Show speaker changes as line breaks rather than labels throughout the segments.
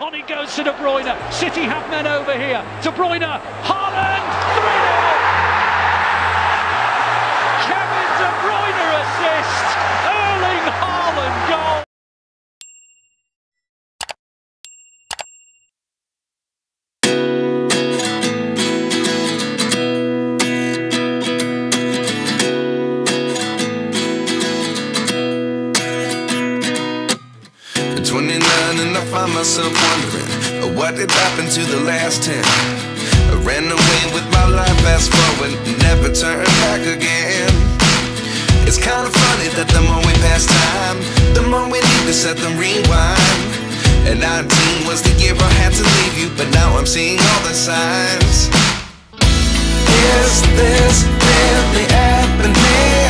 On he goes to De Bruyne. City have men over here. De Bruyne. Haaland.
To the last 10. I ran away with my life, fast forward, never turn back again. It's kind of funny that the more we pass time, the more we need to set them rewind. And 19 was the year I had to leave you, but now I'm seeing all the signs. Is this really happening?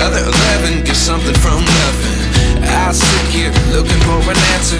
Other eleven get something from nothing. I sit here looking for an answer.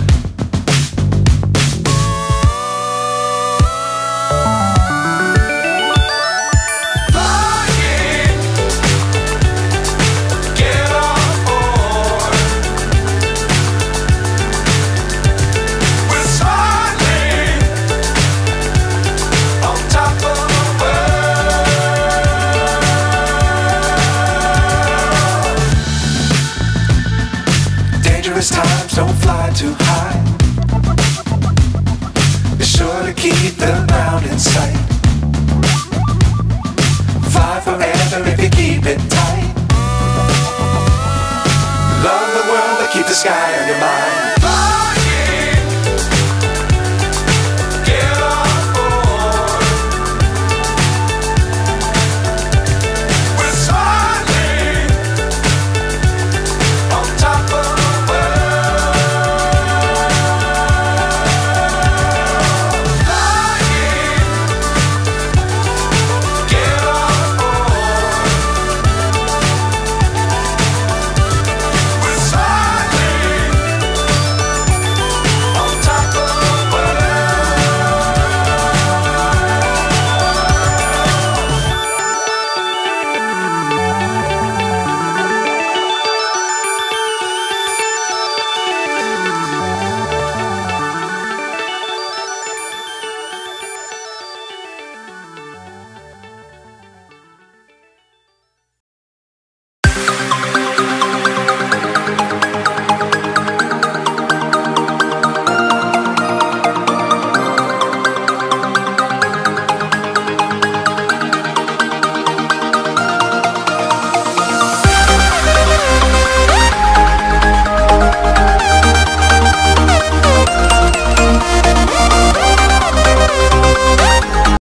Sky on your mind.